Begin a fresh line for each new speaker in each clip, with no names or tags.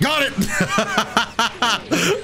Got it!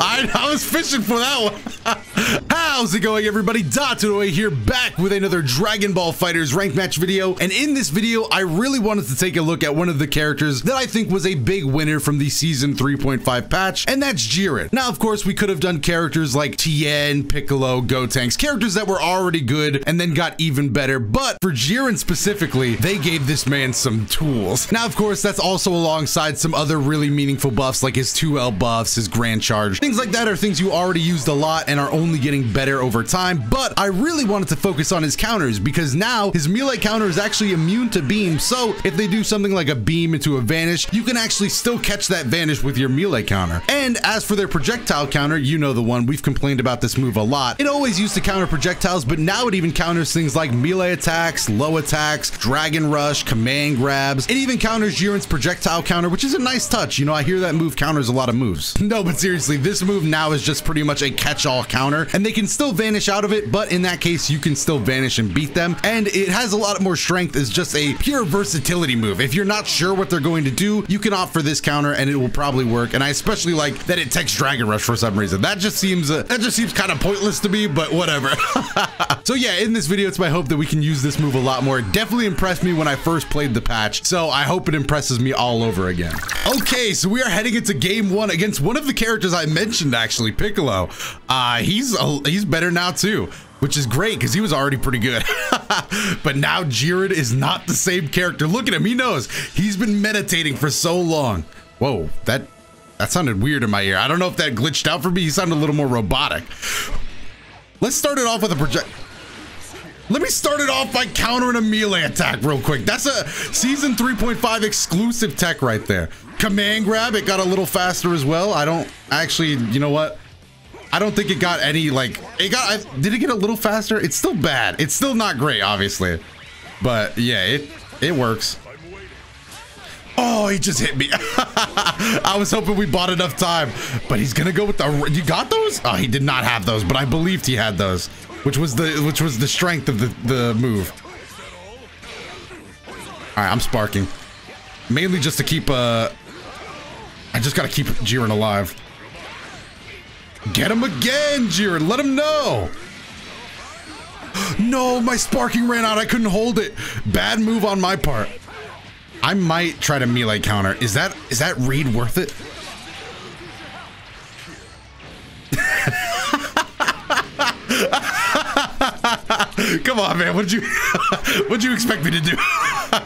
I, I was fishing for that one. How's it going, everybody? Dotodoya here, back with another Dragon Ball FighterZ ranked match video. And in this video, I really wanted to take a look at one of the characters that I think was a big winner from the Season 3.5 patch, and that's Jiren. Now, of course, we could have done characters like Tien, Piccolo, Gotenks, characters that were already good and then got even better. But for Jiren specifically, they gave this man some tools. Now, of course, that's also alongside some other really meaningful buffs like his 2L buffs, his Grand Charge. Things like that are things you already used a lot and are only getting better over time, but I really wanted to focus on his counters because now his melee counter is actually immune to beam, so if they do something like a beam into a vanish, you can actually still catch that vanish with your melee counter. And as for their projectile counter, you know the one, we've complained about this move a lot. It always used to counter projectiles, but now it even counters things like melee attacks, low attacks, dragon rush, command grabs. It even counters Jiren's projectile counter, which is a nice touch. You know, I hear that move counters a lot of moves. No, but seriously, this move now is just pretty much a catch-all counter, and they can still vanish out of it, but in that case, you can still vanish and beat them, and it has a lot more strength as just a pure versatility move. If you're not sure what they're going to do, you can opt for this counter, and it will probably work, and I especially like that it takes Dragon Rush for some reason. That just seems, uh, that just seems kind of pointless to me, but whatever. so yeah, in this video, it's my hope that we can use this move a lot more. It definitely impressed me when I first played the patch, so I hope it impresses me all over again. Okay, so we are heading into game one against one of the characters I mentioned, actually, Piccolo. Uh, he's uh, he's better now too, which is great because he was already pretty good. but now Jiren is not the same character. Look at him, he knows. He's been meditating for so long. Whoa, that that sounded weird in my ear. I don't know if that glitched out for me. He sounded a little more robotic. Let's start it off with a project. Let me start it off by countering a melee attack real quick. That's a season 3.5 exclusive tech right there. Command grab, it got a little faster as well. I don't actually, you know what? I don't think it got any like it got I, did it get a little faster? It's still bad. It's still not great, obviously. But yeah, it it works. Oh, he just hit me. I was hoping we bought enough time, but he's gonna go with the. You got those? Oh, he did not have those, but I believed he had those, which was the which was the strength of the the move. All right, I'm sparking, mainly just to keep uh I just gotta keep Jiren alive. Get him again, Jiren. Let him know. No, my sparking ran out. I couldn't hold it. Bad move on my part. I might try to melee counter. Is that is that read worth it? Come on, man. What'd you what'd you expect me to do? All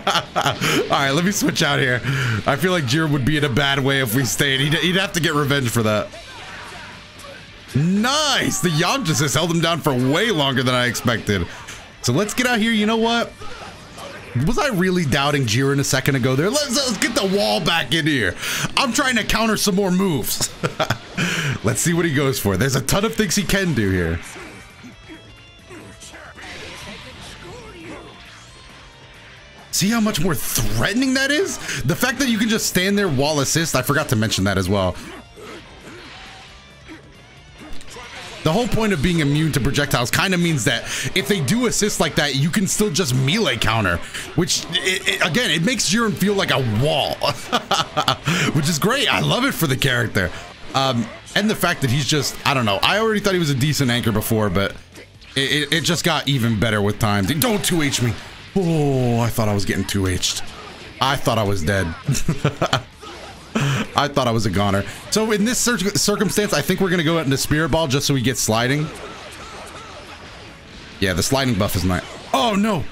right, let me switch out here. I feel like Jiren would be in a bad way if we stayed. He'd, he'd have to get revenge for that. Nice! The Yamcha has held him down for way longer than I expected. So let's get out here. You know what? Was I really doubting Jiren a second ago there? Let's, let's get the wall back in here. I'm trying to counter some more moves. let's see what he goes for. There's a ton of things he can do here. See how much more threatening that is? The fact that you can just stand there wall assist, I forgot to mention that as well. The whole point of being immune to projectiles kind of means that if they do assist like that, you can still just melee counter, which, it, it, again, it makes Jiren feel like a wall, which is great. I love it for the character. Um, and the fact that he's just, I don't know, I already thought he was a decent anchor before, but it, it just got even better with time. Don't 2H me. Oh, I thought I was getting 2H'd. I thought I was dead. I thought I was a goner. So in this cir circumstance, I think we're going to go into Spirit Ball just so we get sliding. Yeah, the sliding buff is not... Oh, no.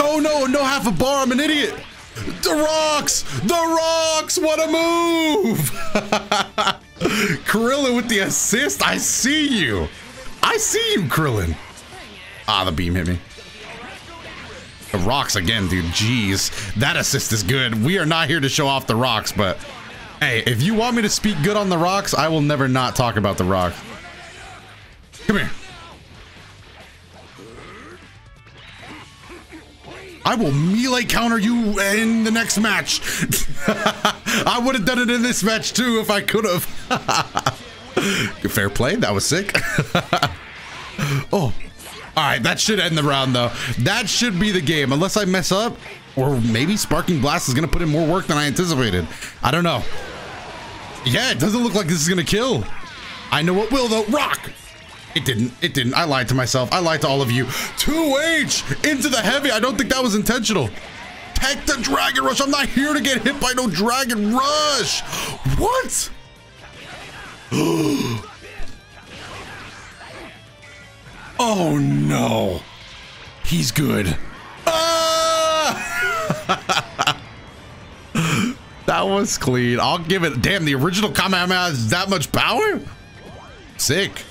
Oh, no, no half a bar. I'm an idiot. The rocks! The rocks! What a move! Krillin with the assist. I see you. I see you, Krillin. Ah, the beam hit me. The rocks again, dude. Jeez. That assist is good. We are not here to show off the rocks, but hey, if you want me to speak good on the rocks, I will never not talk about the rock. Come here. I will melee counter you in the next match. I would have done it in this match too if I could have. Fair play. That was sick. oh, all right, that should end the round, though. That should be the game. Unless I mess up. Or maybe Sparking Blast is going to put in more work than I anticipated. I don't know. Yeah, it doesn't look like this is going to kill. I know what will, though. Rock! It didn't. It didn't. I lied to myself. I lied to all of you. 2H into the heavy. I don't think that was intentional. Take the Dragon Rush. I'm not here to get hit by no Dragon Rush. What? oh, no. He's good. Ah! that was clean. I'll give it. Damn, the original Kamehameha has that much power? Sick.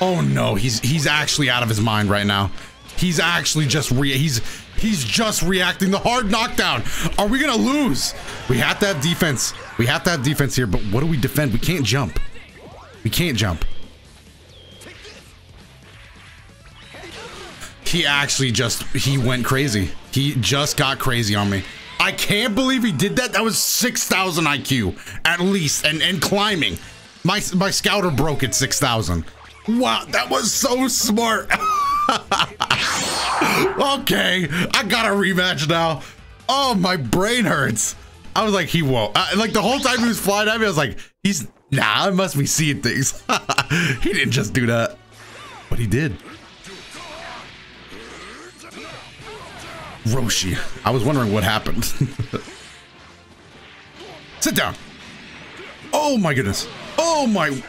Oh no, he's he's actually out of his mind right now. He's actually just re he's he's just reacting the hard knockdown. Are we gonna lose? We have to have defense. We have to have defense here, but what do we defend? We can't jump. We can't jump. He actually just he went crazy. He just got crazy on me. I can't believe he did that. That was 6,000 IQ at least and and climbing. My my scouter broke at 6,000. Wow, that was so smart. okay, I got a rematch now. Oh, my brain hurts. I was like, he won't. Uh, like the whole time he was flying at me, I was like, he's nah, I must be seeing things. he didn't just do that, but he did. Roshi. I was wondering what happened. Sit down. Oh my goodness. Oh my.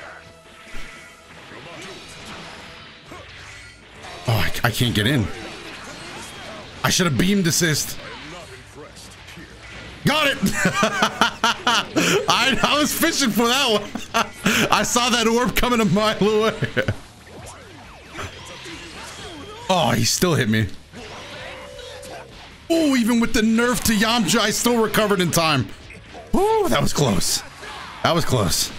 Oh, I, I can't get in. I should have beamed assist. Got it! I, I was fishing for that one. I saw that orb coming a mile away. Oh, he still hit me. Oh, even with the nerf to Yamcha, I still recovered in time. Oh, that was close. That was close.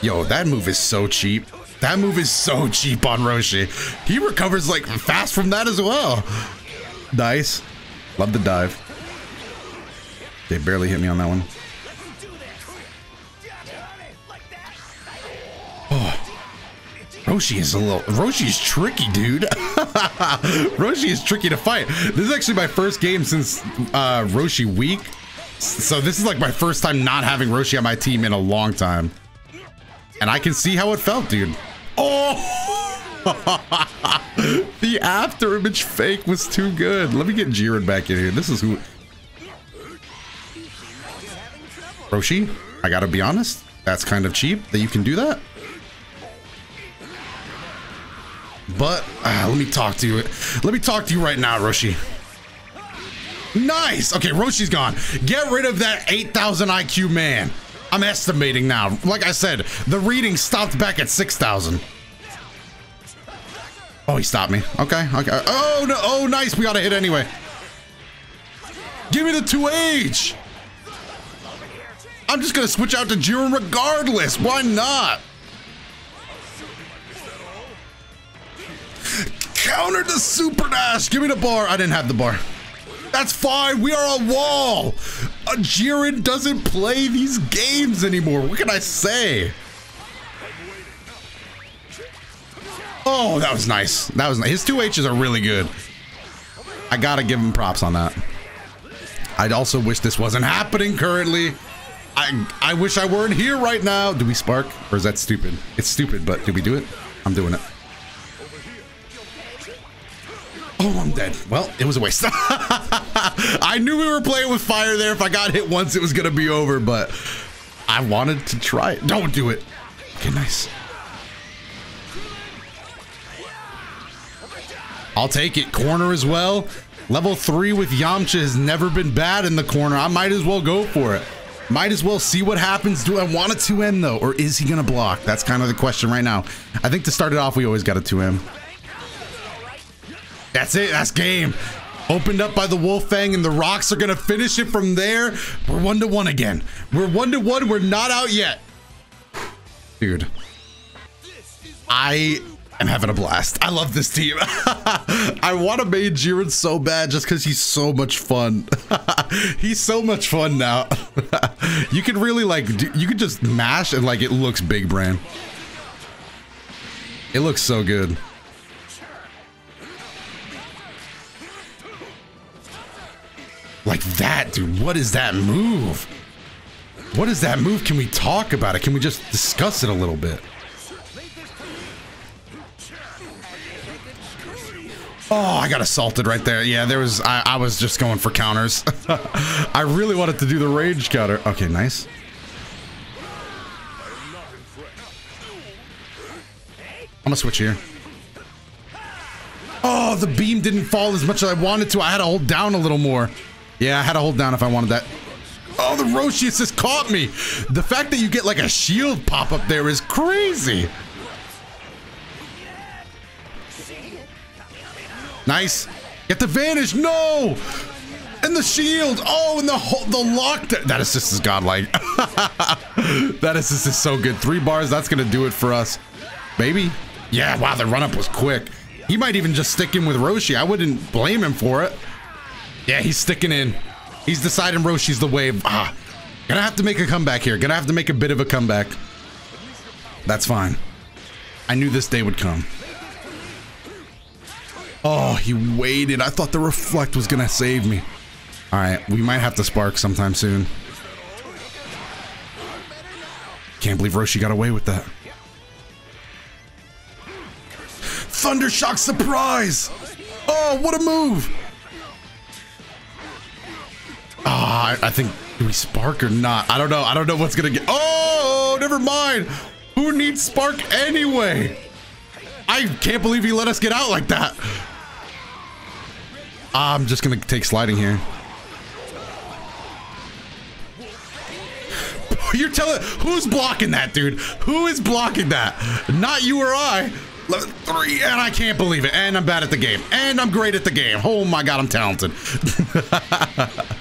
Yo, that move is so cheap. That move is so cheap on Roshi. He recovers like fast from that as well. Nice. Love the dive. They barely hit me on that one. Roshi is a little Roshi is tricky, dude. Roshi is tricky to fight. This is actually my first game since uh Roshi week. So this is like my first time not having Roshi on my team in a long time. And I can see how it felt, dude. Oh! the after image fake was too good. Let me get Jiren back in here. This is who... Roshi, I gotta be honest. That's kind of cheap that you can do that. But uh, let me talk to you. Let me talk to you right now, Roshi. Nice. Okay, Roshi's gone. Get rid of that 8,000 IQ man. I'm estimating now. Like I said, the reading stopped back at 6,000. Oh, he stopped me. Okay, okay. Oh, no. Oh, nice. We got a hit anyway. Give me the 2H. I'm just going to switch out to Jiren regardless. Why not? Counter the super dash. Give me the bar. I didn't have the bar. That's fine. We are a wall. A Jiren doesn't play these games anymore. What can I say? Oh, that was nice. That was nice. His two H's are really good. I gotta give him props on that. I'd also wish this wasn't happening currently. I I wish I weren't here right now. Do we spark? Or is that stupid? It's stupid, but do we do it? I'm doing it. Oh, I'm dead. Well, it was a waste. I knew we were playing with fire there. If I got hit once, it was going to be over, but I wanted to try it. Don't do it. Okay, nice. I'll take it. Corner as well. Level 3 with Yamcha has never been bad in the corner. I might as well go for it. Might as well see what happens. Do I want a 2M though? Or is he going to block? That's kind of the question right now. I think to start it off, we always got a 2M. That's it. That's game. Opened up by the Wolf Fang, and the Rocks are going to finish it from there. We're one to one again. We're one to one. We're not out yet. Dude. I am having a blast. I love this team. I want to main Jiren so bad just because he's so much fun. he's so much fun now. you can really like, you can just mash and like it looks big brand. It looks so good. Like that, dude. What is that move? What is that move? Can we talk about it? Can we just discuss it a little bit? Oh, I got assaulted right there. Yeah, there was, I, I was just going for counters. I really wanted to do the rage counter. Okay, nice. I'm gonna switch here. Oh, the beam didn't fall as much as I wanted to. I had to hold down a little more. Yeah, I had to hold down if I wanted that. Oh, the Roshi assist caught me. The fact that you get like a shield pop up there is crazy. Nice. Get the vanish. No. And the shield. Oh, and the whole, the lock. That assist is godlike. that assist is so good. Three bars. That's going to do it for us. Baby. Yeah, wow, the run up was quick. He might even just stick in with Roshi. I wouldn't blame him for it. Yeah, he's sticking in. He's deciding Roshi's the wave. Ah, gonna have to make a comeback here. Gonna have to make a bit of a comeback. That's fine. I knew this day would come. Oh, he waited. I thought the reflect was gonna save me. All right, we might have to spark sometime soon. Can't believe Roshi got away with that. Thundershock surprise! Oh, what a move! I, I think do we spark or not? I don't know. I don't know what's gonna get. Oh, never mind. Who needs spark anyway? I can't believe he let us get out like that. I'm just gonna take sliding here. You're telling who's blocking that, dude? Who is blocking that? Not you or I. Three, and I can't believe it. And I'm bad at the game. And I'm great at the game. Oh my god, I'm talented.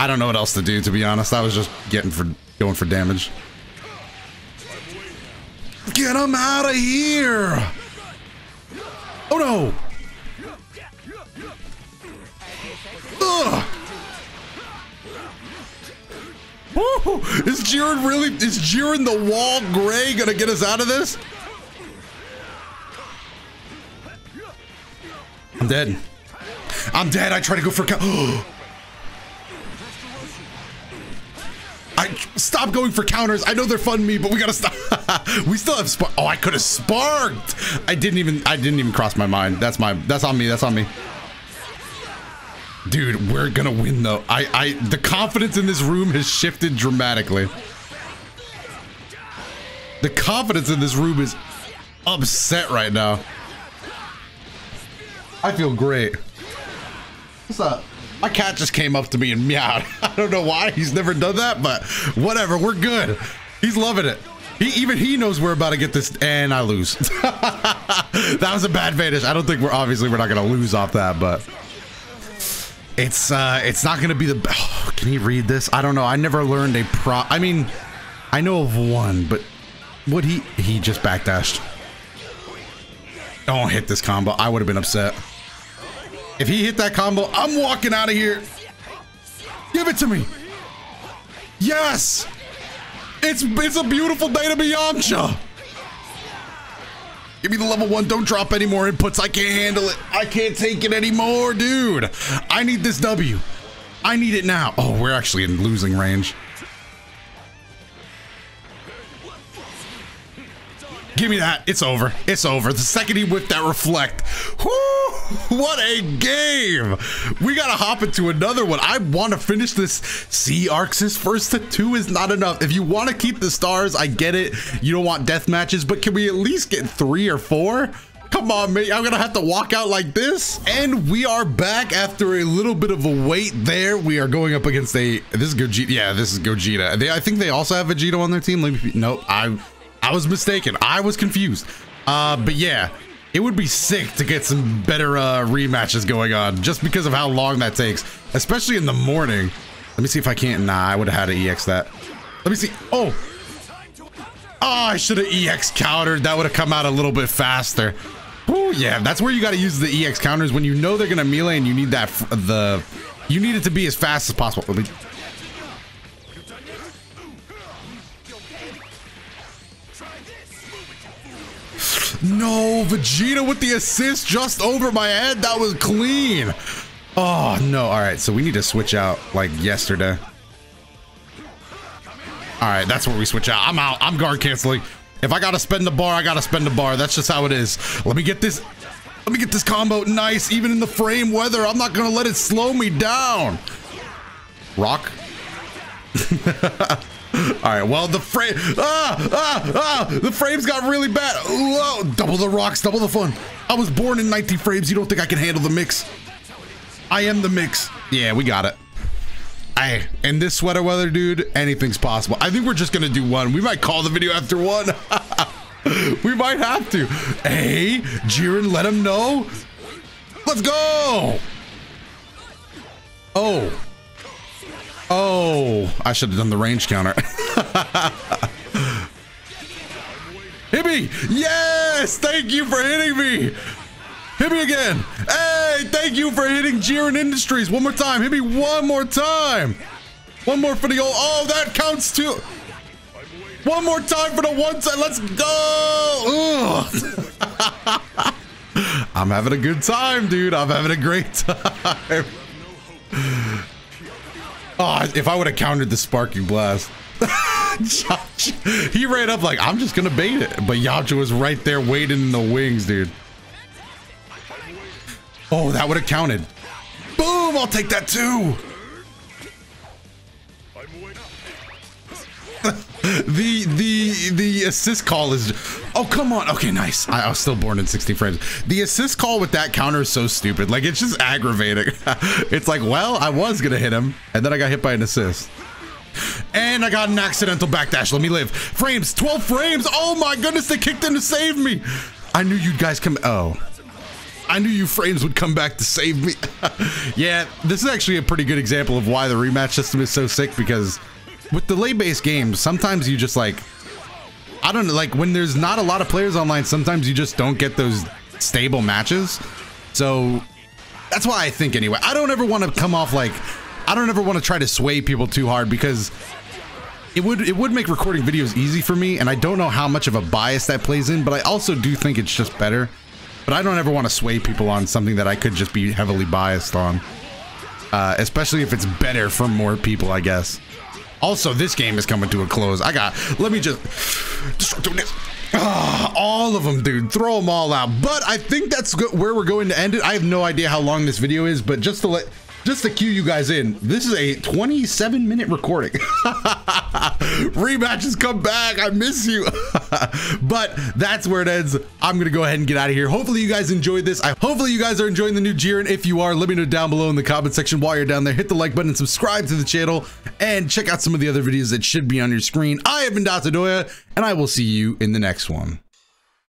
I don't know what else to do, to be honest. I was just getting for going for damage. Get him out of here! Oh no! Ugh! Is Jiren really, is Jiren the wall gray gonna get us out of this? I'm dead. I'm dead. I try to go for I stop going for counters. I know they're fun me, but we gotta stop. we still have spark. Oh, I could have sparked. I didn't even. I didn't even cross my mind. That's my. That's on me. That's on me. Dude, we're gonna win though. I. I. The confidence in this room has shifted dramatically. The confidence in this room is upset right now. I feel great. What's up? My cat just came up to me and meowed. I don't know why. He's never done that, but whatever. We're good. He's loving it. He, even he knows we're about to get this, and I lose. that was a bad vanish. I don't think we're obviously we're not gonna lose off that, but it's uh it's not gonna be the. Oh, can he read this? I don't know. I never learned a pro. I mean, I know of one, but would he? He just backdashed. Don't hit this combo. I would have been upset. If he hit that combo, I'm walking out of here. Give it to me. Yes. It's it's a beautiful day to be Yamcha. Give me the level one. Don't drop any more inputs. I can't handle it. I can't take it anymore, dude. I need this W. I need it now. Oh, we're actually in losing range. Give me that. It's over. It's over. The second he whipped that reflect. What a game. We got to hop into another one. I want to finish this Sea Arxis first to two is not enough. If you want to keep the stars, I get it. You don't want death matches, but can we at least get three or four? Come on, mate. I'm going to have to walk out like this. And we are back after a little bit of a wait there. We are going up against a... This is Gogeta. Yeah, this is Gogeta. They, I think they also have Vegeta on their team. Let me... Nope. I... I was mistaken. I was confused. Uh, but yeah, it would be sick to get some better uh, rematches going on just because of how long that takes, especially in the morning. Let me see if I can't. Nah, I would have had to EX that. Let me see. Oh. Oh, I should have EX countered. That would have come out a little bit faster. Oh, yeah. That's where you got to use the EX counters when you know they're going to melee and you need that, the, you need it to be as fast as possible. No, Vegeta with the assist just over my head. That was clean. Oh, no. All right, so we need to switch out like yesterday. All right, that's where we switch out. I'm out. I'm guard canceling. If I got to spend the bar, I got to spend the bar. That's just how it is. Let me get this. Let me get this combo nice, even in the frame weather. I'm not going to let it slow me down. Rock. All right, well, the frame, ah, ah, ah, the frames got really bad. Whoa, double the rocks, double the fun. I was born in 90 frames. You don't think I can handle the mix? I am the mix. Yeah, we got it. Hey, in this sweater weather, dude, anything's possible. I think we're just gonna do one. We might call the video after one. we might have to. Hey, Jiren, let him know. Let's go. Oh. Oh, I should have done the range counter. Hit me! Yes! Thank you for hitting me! Hit me again! Hey, thank you for hitting Jiren Industries. One more time. Hit me one more time. One more for the old. Oh, that counts too. One more time for the one side. Let's go! I'm having a good time, dude. I'm having a great time. Oh, if I would have countered the sparking blast. he ran up like, I'm just gonna bait it. But Yamcha was right there waiting in the wings, dude. Oh, that would have counted. Boom, I'll take that too. The the the assist call is oh come on. Okay nice. I, I, was still born in 60 frames. The assist call with that counter is so stupid. Like it's just aggravating. It's like well I was gonna hit him and then I got hit by an assist. And I got an accidental backdash. Let me live. Frames 12 frames. Oh my goodness they kicked in to save me. I knew you guys come oh. I knew you frames would come back to save me. Yeah this is actually a pretty good example of why the rematch system is so sick because with the lane-based games, sometimes you just like, I don't know, like when there's not a lot of players online, sometimes you just don't get those stable matches. So that's why I think anyway. I don't ever want to come off like, I don't ever want to try to sway people too hard because it would it would make recording videos easy for me and I don't know how much of a bias that plays in, but I also do think it's just better. But I don't ever want to sway people on something that I could just be heavily biased on. Uh, especially if it's better for more people, I guess. Also, this game is coming to a close. I got, let me just, Ah, all of them, dude. Throw them all out. But I think that's where we're going to end it. I have no idea how long this video is, but just to let just to cue you guys in, this is a 27 minute recording. Rematches come back. I miss you. but that's where it ends. I'm going to go ahead and get out of here. Hopefully you guys enjoyed this. I hopefully you guys are enjoying the new Jiren. If you are, let me know down below in the comment section while you're down there. Hit the like button, subscribe to the channel, and check out some of the other videos that should be on your screen. I have been Dotodoya, and I will see you in the next one.